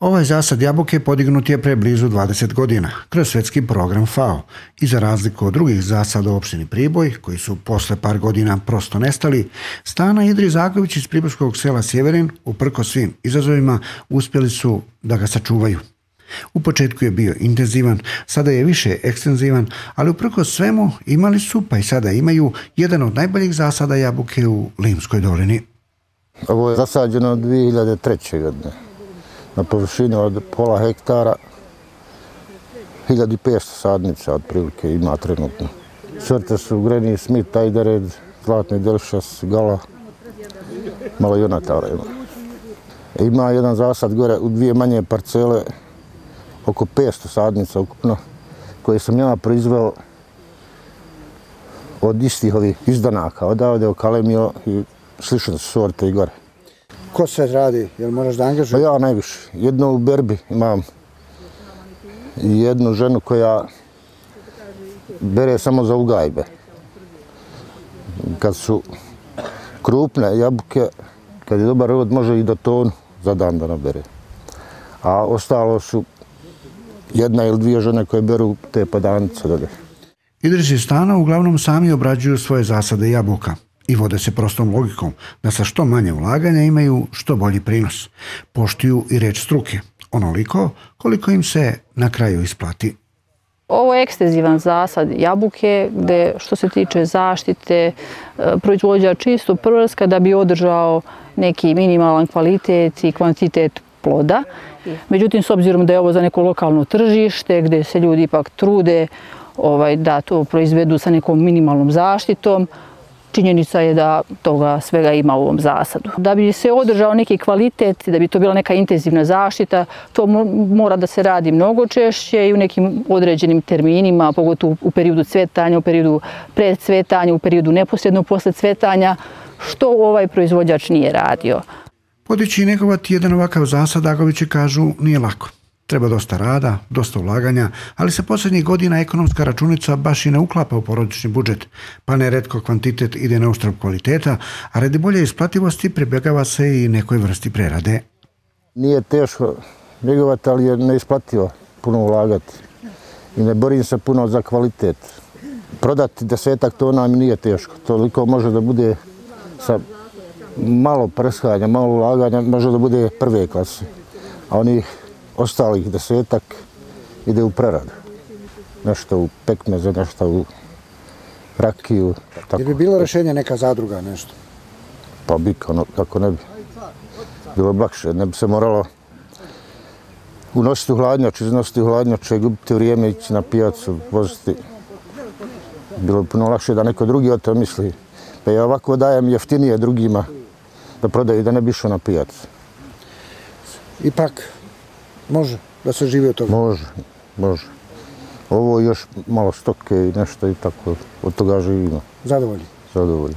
Ovaj zasad jabuke podignut je pre blizu 20 godina kroz svetski program FAO i za razliku od drugih zasada u opštini Priboj, koji su posle par godina prosto nestali, Stana Idri Zagović iz Pribojskog sela Sjeverin, uprko svim izazovima, uspjeli su da ga sačuvaju. U početku je bio intenzivan, sada je više ekstenzivan, ali uprko svemu imali su, pa i sada imaju, jedan od najboljih zasada jabuke u Limskoj dolini. Ovo je zasađeno 2003. godine na površini od pola hektara 1500 sadnica otprilike ima trenutno. Sorte su Granny Smith, Tajdered, Zlatni Delšas, Gala, malo Jonatara ima. E, ima jedan zasad gore u dvije manje parcele, oko 500 sadnica ukupno, koje sam ja proizveo od istih ovih izdanaka, odavde, okalemio i slične sorte i gore. Ko sve radi? Jel moraš da angažuješ? Pa ja najviše. Jedno u berbi imam i jednu ženu koja bere samo za ugajbe. Kad su krupne jabuke, kad je dobar rod, može i do tonu za dan da nabere. A ostalo su jedna ili dvije žene koje beru te padanice dolje. Idrisi stana uglavnom sami obrađuju svoje zasade jabuka i vode se prostom logikom da sa što manje ulaganja imaju što bolji prinos. Poštuju i reč struke, onoliko koliko im se na kraju isplati. Ovo je ekstenzivan zasad jabuke gde što se tiče zaštite e, proizvođa prvrska da bi održao neki minimalan kvalitet i kvantitet ploda. Međutim, s obzirom da je ovo za neko lokalno tržište gde se ljudi ipak trude ovaj, da to proizvedu sa nekom minimalnom zaštitom, činjenica je da toga svega ima u ovom zasadu. Da bi se održao neki kvalitet, da bi to bila neka intenzivna zaštita, to mora da se radi mnogo češće i u nekim određenim terminima, pogotovo u periodu cvetanja, u periodu predcvetanja, u periodu neposredno posle cvetanja, što ovaj proizvođač nije radio. Podići i negovati jedan ovakav zasad, Agoviće kažu, nije lako. Treba dosta rada, dosta ulaganja, ali se posljednjih godina ekonomska računica baš i ne uklapa u porodični budžet, pa neretko kvantitet ide na uštrb kvaliteta, a radi bolje isplativosti pribjegava se i nekoj vrsti prerade. Nije teško njegovati, ali je neisplativo puno ulagati i ne borim se puno za kvalitet. Prodati desetak tona mi nije teško, toliko može da bude sa malo preskanja, malo ulaganja, može da bude prve klase. A onih ostalih desetak ide u preradu. Nešto u pekmeze, nešto u rakiju. Tako. Je bi bilo rešenje neka zadruga, nešto? Pa bi, ono, kako ne bi. Bilo bakše, ne bi se moralo unositi u hladnjač, iznositi u hladnjač, gubiti vrijeme, ići na pijacu, voziti. Bilo bi puno lakše da neko drugi o to misli. Pa ja ovako dajem jeftinije drugima da prodaju, da ne bi išao na pijacu. Ipak, Može da se živi od toga? Može, može. Ovo još malo stoke i nešto i tako, od toga živimo. Zadovoljni? Zadovoljni.